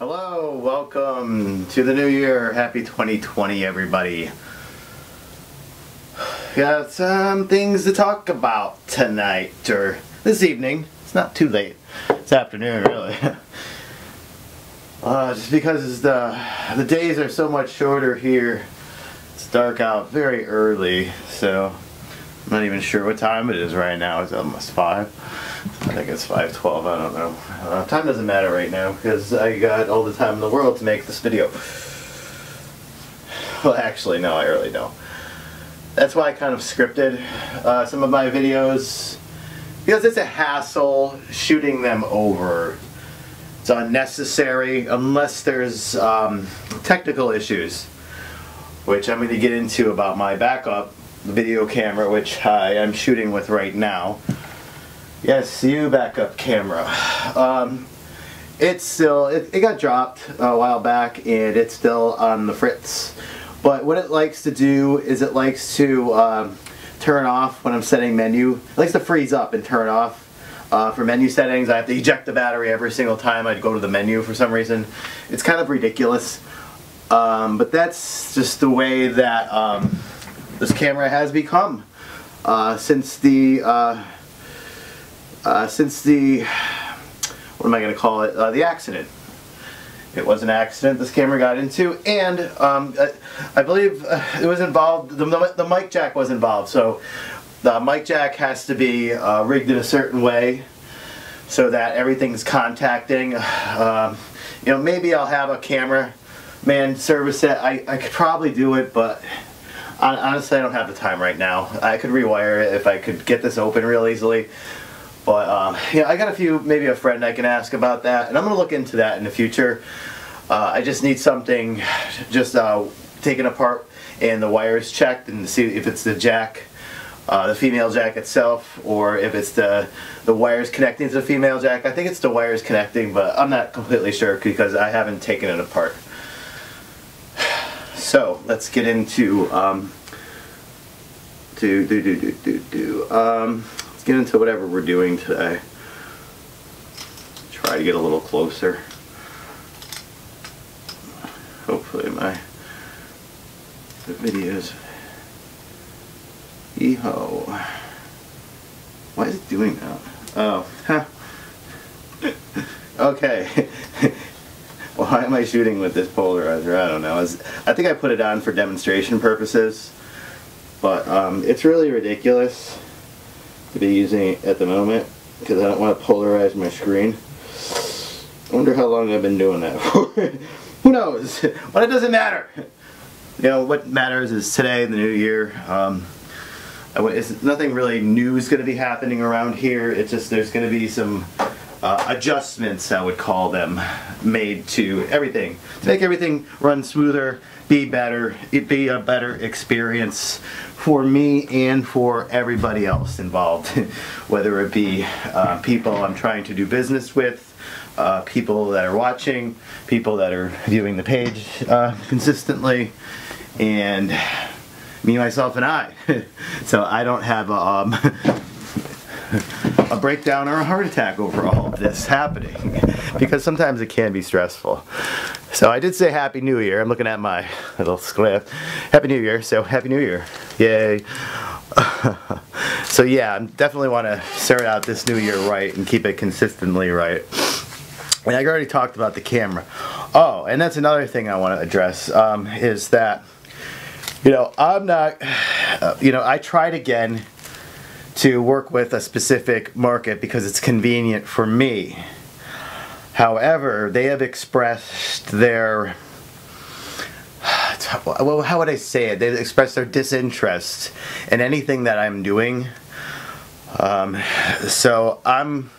Hello, welcome to the new year. Happy 2020, everybody. Got some things to talk about tonight, or this evening. It's not too late. It's afternoon, really. Uh, just because the, the days are so much shorter here. It's dark out very early, so I'm not even sure what time it is right now. It's almost 5. I think it's 5.12, I don't know. Uh, time doesn't matter right now because I got all the time in the world to make this video. Well, actually, no, I really don't. That's why I kind of scripted uh, some of my videos because it's a hassle shooting them over it's unnecessary unless there's um, technical issues, which I'm going to get into about my backup video camera, which I am shooting with right now. Yes, you backup camera. Um, it's still, it, it got dropped a while back and it's still on the fritz. But what it likes to do is it likes to um, turn off when I'm setting menu. It likes to freeze up and turn off uh, for menu settings, I have to eject the battery every single time I'd go to the menu for some reason. It's kind of ridiculous. Um, but that's just the way that um, this camera has become uh, since the uh, uh since the what am I going to call it uh, the accident. It was an accident this camera got into, and um, I, I, believe uh, it was involved. The, the mic jack was involved, so the mic jack has to be uh, rigged in a certain way so that everything's contacting. You know, maybe I'll have a camera man service it. I, I could probably do it, but honestly, I don't have the time right now. I could rewire it if I could get this open real easily. But um, yeah, I got a few, maybe a friend I can ask about that, and I'm gonna look into that in the future. Uh, I just need something just uh, taken apart and the wires checked and see if it's the jack uh, the female jack itself or if it's the the wires connecting to the female jack. I think it's the wires connecting, but I'm not completely sure because I haven't taken it apart. So let's get into um, do do do do do do. Um, let's get into whatever we're doing today. Try to get a little closer. Hopefully my the videos Eho. Why is it doing that? Oh, huh. okay. Why am I shooting with this polarizer? I don't know. I think I put it on for demonstration purposes, but um, it's really ridiculous to be using it at the moment because I don't want to polarize my screen. I wonder how long I've been doing that for. Who knows? But it doesn't matter. You know, what matters is today, the new year. Um, it's nothing really new is going to be happening around here. It's just there's going to be some uh, adjustments, I would call them, made to everything to make everything run smoother, be better, it be a better experience for me and for everybody else involved, whether it be uh, people I'm trying to do business with. Uh, people that are watching, people that are viewing the page uh, consistently, and me, myself, and I. so I don't have a, um, a breakdown or a heart attack over all of this happening because sometimes it can be stressful. So I did say Happy New Year. I'm looking at my little script. Happy New Year. So Happy New Year. Yay. so yeah, I definitely want to start out this new year right and keep it consistently right. And I already talked about the camera. Oh, and that's another thing I want to address um, is that you know, I'm not, uh, you know, I tried again to work with a specific market because it's convenient for me. However, they have expressed their, well, how would I say it? They've expressed their disinterest in anything that I'm doing. Um, so I'm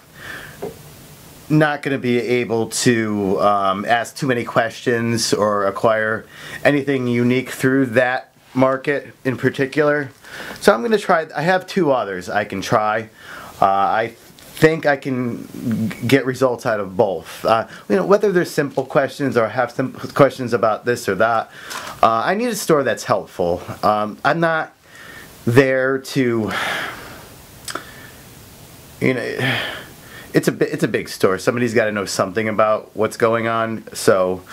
not going to be able to um, ask too many questions or acquire anything unique through that market in particular. So I'm going to try, I have two others I can try. Uh, I think I can get results out of both. Uh, you know, whether they're simple questions or have some questions about this or that, uh, I need a store that's helpful. Um, I'm not there to, you know, it's a it's a big store. Somebody's got to know something about what's going on. So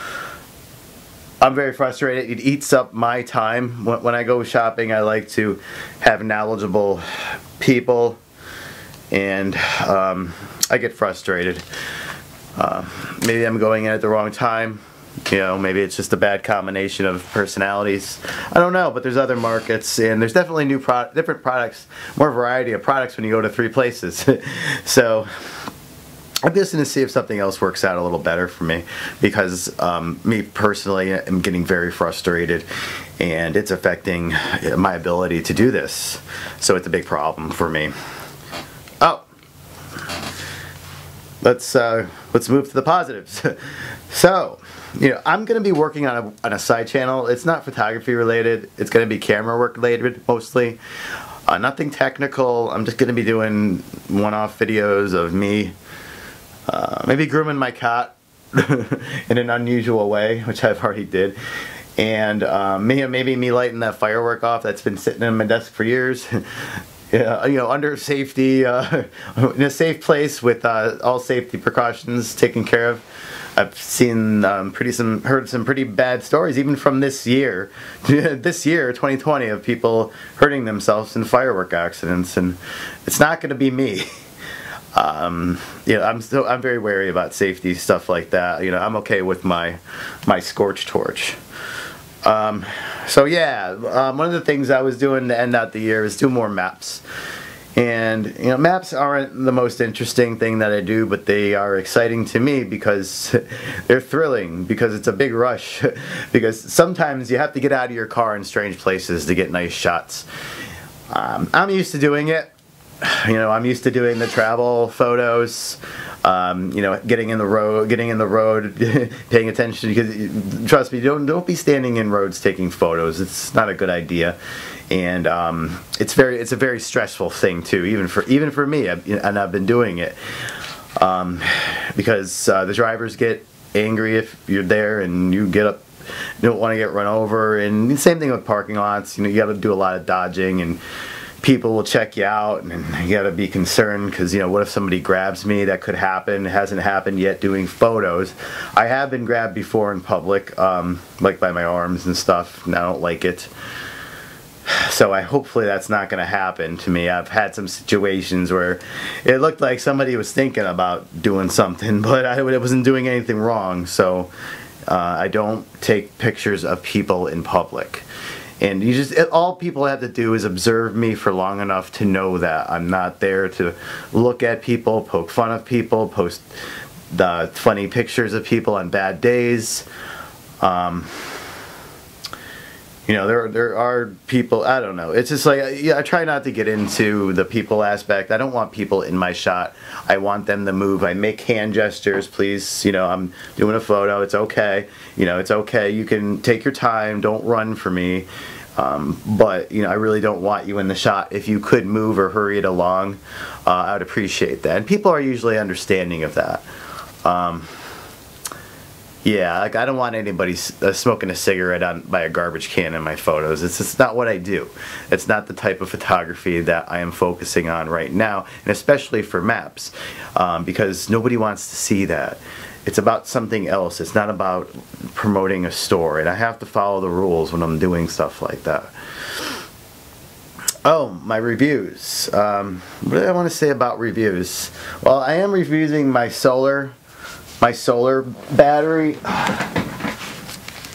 I'm very frustrated. It eats up my time when, I go shopping. I like to have knowledgeable people, and um, I get frustrated. Uh, maybe I'm going in at the wrong time. You know, maybe it's just a bad combination of personalities. I don't know, but there's other markets, and there's definitely new pro different products, more variety of products when you go to three places. so I'm just going to see if something else works out a little better for me because um, me personally am getting very frustrated and it's affecting my ability to do this. So it's a big problem for me. Oh, let's uh, let's move to the positives. so, you know, I'm going to be working on a, on a side channel. It's not photography related. It's going to be camera work related mostly. Uh, nothing technical. I'm just going to be doing one-off videos of me uh, maybe grooming my cat in an unusual way, which I've already did. And um, maybe me lighting that firework off that's been sitting in my desk for years. yeah, you know, under safety, uh, in a safe place with uh, all safety precautions taken care of. I've seen um, pretty some heard some pretty bad stories even from this year, this year 2020 of people hurting themselves in firework accidents, and it's not going to be me. Um, you know, I'm still I'm very wary about safety stuff like that. You know, I'm okay with my my scorch torch. Um, so yeah, um, one of the things I was doing to end out the year is do more maps. And you know, maps aren't the most interesting thing that I do, but they are exciting to me because they're thrilling. Because it's a big rush. because sometimes you have to get out of your car in strange places to get nice shots. Um, I'm used to doing it you know, I'm used to doing the travel photos. Um, you know, getting in the road, getting in the road, paying attention. Because trust me, don't don't be standing in roads taking photos. It's not a good idea, and um, it's very it's a very stressful thing too. Even for even for me, and I've been doing it um, because uh, the drivers get angry if you're there and you get up you don't want to get run over and same thing with parking lots you know you got to do a lot of dodging and people will check you out and you got to be concerned because you know what if somebody grabs me? That could happen. It hasn't happened yet doing photos. I have been grabbed before in public um, like by my arms and stuff and i don't like it. So i hopefully that's not going to happen to me. I've had some situations where it looked like somebody was thinking about doing something but i wasn't doing anything wrong. So uh, i don't take pictures of people in public and you just it, all people have to do is observe me for long enough to know that I'm not there to look at people, poke fun of people, post the funny pictures of people on bad days. Um, you know, there there are people. I don't know. It's just like yeah, I try not to get into the people aspect. I don't want people in my shot. I want them to move. I make hand gestures, please. You know, I'm doing a photo. It's okay. You know, it's okay. You can take your time. Don't run for me. Um, but you know, I really don't want you in the shot. If you could move or hurry it along, uh, I would appreciate that. And people are usually understanding of that. Um, yeah, like I don't want anybody uh, smoking a cigarette on by a garbage can in my photos. It's just not what I do. It's not the type of photography that I am focusing on right now, and especially for maps, um, because nobody wants to see that. It's about something else. It's not about promoting a store, and I have to follow the rules when I'm doing stuff like that. Oh, my reviews. Um, what do I want to say about reviews? Well, I am reviewing my solar my solar battery.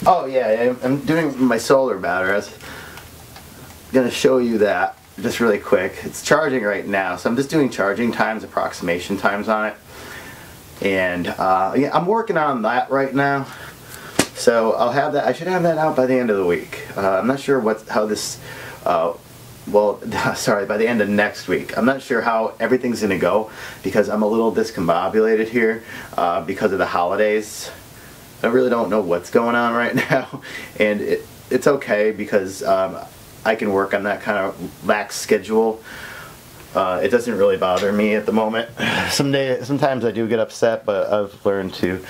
Oh yeah, I'm doing my solar battery. I was gonna show you that just really quick. It's charging right now, so I'm just doing charging times, approximation times on it. And uh, yeah, I'm working on that right now. So I'll have that. I should have that out by the end of the week. Uh, I'm not sure what how this uh, well, sorry, by the end of next week. I'm not sure how everything's going to go because I'm a little discombobulated here uh, because of the holidays. I really don't know what's going on right now, and it, it's okay because um, I can work on that kind of lax schedule. Uh, it doesn't really bother me at the moment. Someday, sometimes I do get upset, but I've learned to.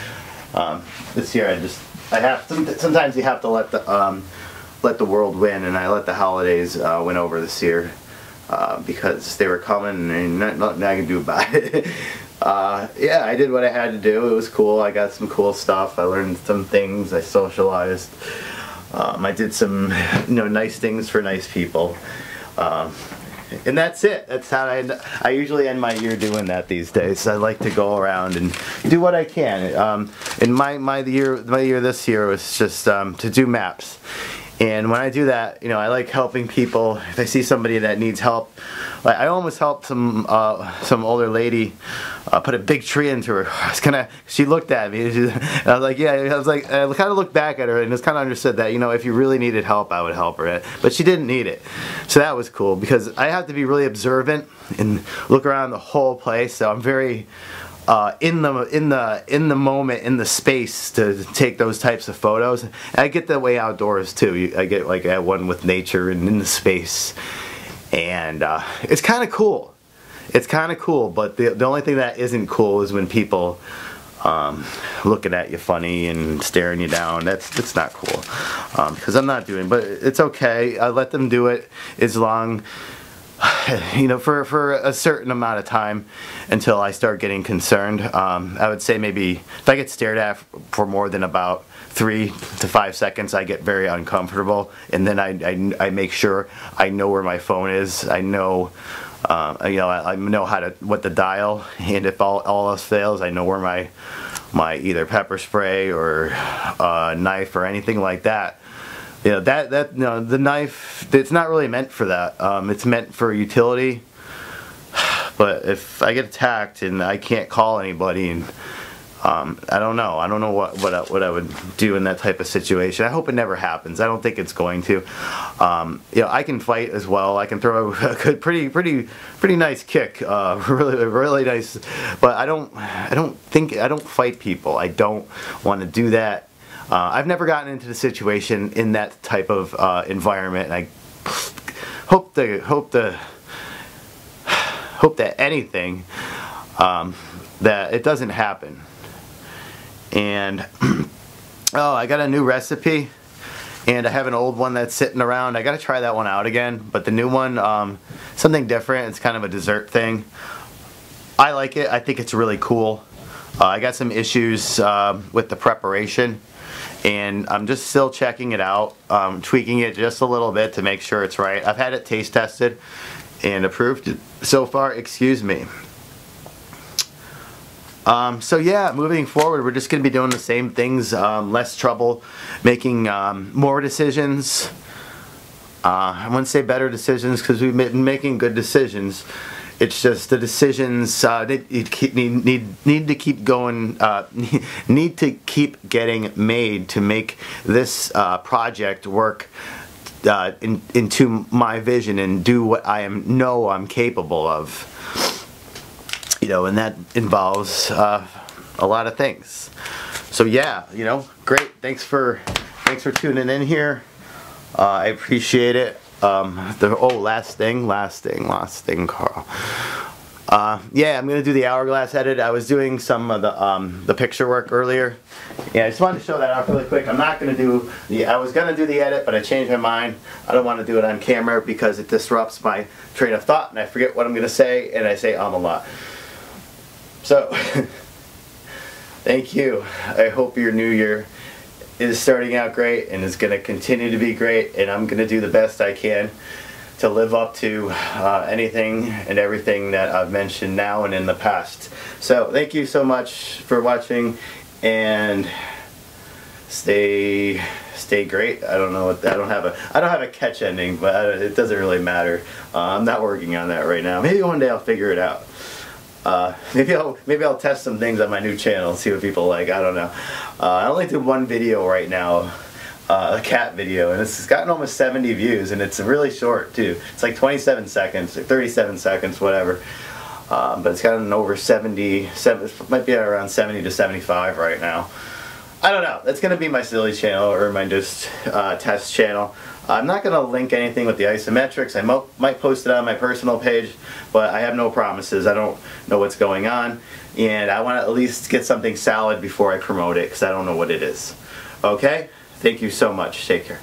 Um, this year, I just I have. Sometimes you have to let the um, let the world win, and I let the holidays uh, win over this year uh, because they were coming, and nothing I can do about it. uh, yeah, I did what I had to do. It was cool. I got some cool stuff. I learned some things. I socialized. Um, I did some, you know, nice things for nice people. Um, and that's it. That's how I. End, I usually end my year doing that these days. I like to go around and do what I can. Um, and my my year my year this year was just um, to do maps. And when I do that, you know, I like helping people. If I see somebody that needs help, like I almost helped some uh, some older lady uh, put a big tree into her. I was kind of. She looked at me. She, I was like, yeah. I was like, I kind of looked back at her and just kind of understood that you know, if you really needed help, I would help her. But she didn't need it, so that was cool because I have to be really observant and look around the whole place. So I'm very uh, in the in the in the moment in the space to take those types of photos. I get that way outdoors too. I get like at one with nature and in the space, and uh, it's kind of cool. It's kind of cool, but the the only thing that isn't cool is when people. Um, looking at you funny and staring you down. That's that's not cool because um, I'm not doing. But it's okay. I let them do it as long you know, for, for a certain amount of time until I start getting concerned. Um, I would say maybe if I get stared at for more than about three to five seconds, I get very uncomfortable, and then I, I, I make sure I know where my phone is. I know. Uh, you know, I, I, know how to what the dial, and if all, all else fails, I know where my my either pepper spray or uh, knife or anything like that know that that know the knife it's not really meant for that. Um, it's meant for utility. But if I get attacked and I can't call anybody and um, I don't know. I don't know what what I, what I would do in that type of situation. I hope it never happens. I don't think it's going to. Um, you know I can fight as well. I can throw a good pretty pretty pretty nice kick uh, really really nice. But I don't I don't think I don't fight people. I don't want to do that uh, I've never gotten into the situation in that type of uh, environment, and I hope the hope the hope that anything um, that it doesn't happen. And oh, I got a new recipe, and I have an old one that's sitting around. I got to try that one out again, but the new one, um, something different. It's kind of a dessert thing. I like it. I think it's really cool. Uh, I got some issues uh, with the preparation and I'm just still checking it out, um, tweaking it just a little bit to make sure it's right. I've had it taste tested and approved so far, excuse me. Um, so yeah, moving forward, we're just going to be doing the same things, um, less trouble, making um, more decisions. Uh, I wouldn't say better decisions because we've been making good decisions. It's just the decisions uh, need, need, need, to keep going, uh, need to keep getting made to make this uh, project work uh, in, into my vision and do what I am know I'm capable of. You know, and that involves uh, a lot of things. So yeah, you know, great. Thanks for thanks for tuning in here. Uh, I appreciate it. Um, the, oh, last thing, last thing, last thing, Karl. Uh, yeah, I'm gonna do the hourglass edit. I was doing some of the um, the picture work earlier. Yeah, I just wanted to show that off really quick. I'm not gonna do the. I was gonna do the edit, but I changed my mind. I don't want to do it on camera because it disrupts my train of thought, and I forget what I'm gonna say, and I say um a lot. So, thank you. I hope your new year is starting out great and is going to continue to be great and I'm going to do the best I can to live up to uh, anything and everything that I've mentioned now and in the past. So thank you so much for watching and stay stay great. I don't know what I don't have a I don't have a catch ending, but it doesn't really matter. Uh, I'm not working on that right now. Maybe one day I'll figure it out. Uh, maybe I'll maybe I'll test some things on my new channel and see what people like. I don't know. Uh, I only did one video right now, uh, a cat video, and it's gotten almost 70 views, and it's really short too. It's like 27 seconds, 37 seconds, whatever. Um, but it's gotten over 70, 7, it might be around 70 to 75 right now. I don't know. That's to be my silly channel or my just uh, test channel. I'm not going to link anything with the ISO Metrix. I might post it on my personal page, but I have no promises. I don't know what's going on, and I want to at least get something solid before I promote it because I don't know what it is. Okay? Thank you so much. Take care.